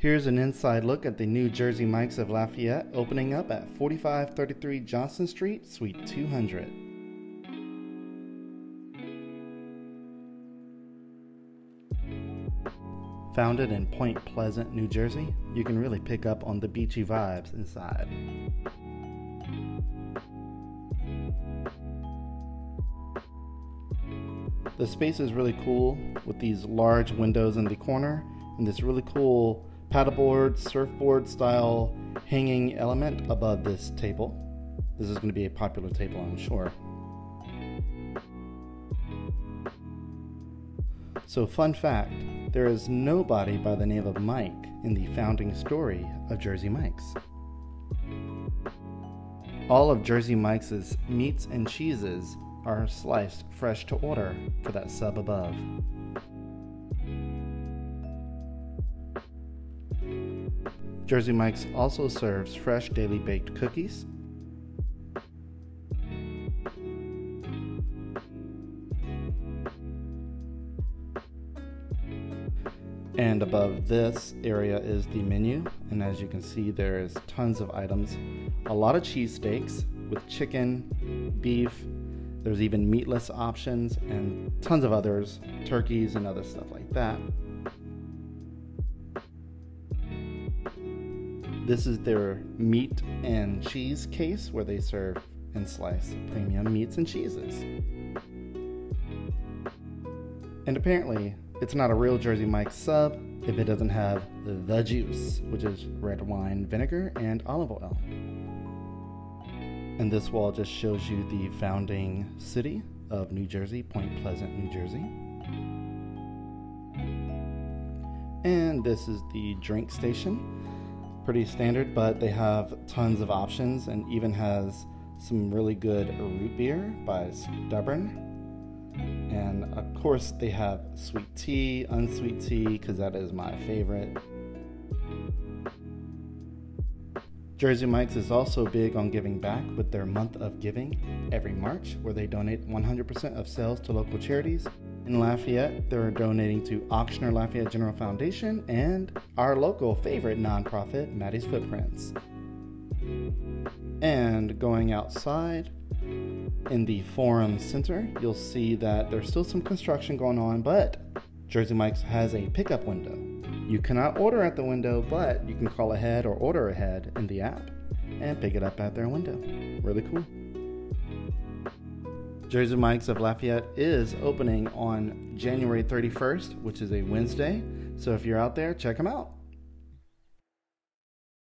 Here's an inside look at the new Jersey Mike's of Lafayette opening up at 4533 Johnston Street, Suite 200. Founded in Point Pleasant, New Jersey, you can really pick up on the beachy vibes inside. The space is really cool with these large windows in the corner and this really cool paddleboard, surfboard style hanging element above this table. This is going to be a popular table, I'm sure. So, fun fact there is nobody by the name of Mike in the founding story of Jersey Mike's. All of Jersey Mike's meats and cheeses are sliced fresh to order for that sub above. Jersey Mike's also serves fresh daily baked cookies. And above this area is the menu. And as you can see, there is tons of items. A lot of cheesesteaks with chicken, beef, there's even meatless options and tons of others, turkeys and other stuff like that. This is their meat and cheese case where they serve and slice premium meats and cheeses. And apparently, it's not a real Jersey Mike sub if it doesn't have the juice, which is red wine vinegar and olive oil. And this wall just shows you the founding city of New Jersey, Point Pleasant, New Jersey. And this is the drink station pretty standard, but they have tons of options and even has some really good root beer by Stubborn. And of course, they have sweet tea, unsweet tea, because that is my favorite. Jersey Mike's is also big on giving back with their month of giving every March, where they donate 100% of sales to local charities in Lafayette, they're donating to Ochsner Lafayette General Foundation and our local favorite nonprofit, Maddie's Footprints. And going outside in the Forum Center, you'll see that there's still some construction going on, but Jersey Mike's has a pickup window. You cannot order at the window, but you can call ahead or order ahead in the app and pick it up at their window. Really cool. Jersey Mike's of Lafayette is opening on January 31st, which is a Wednesday. So if you're out there, check them out.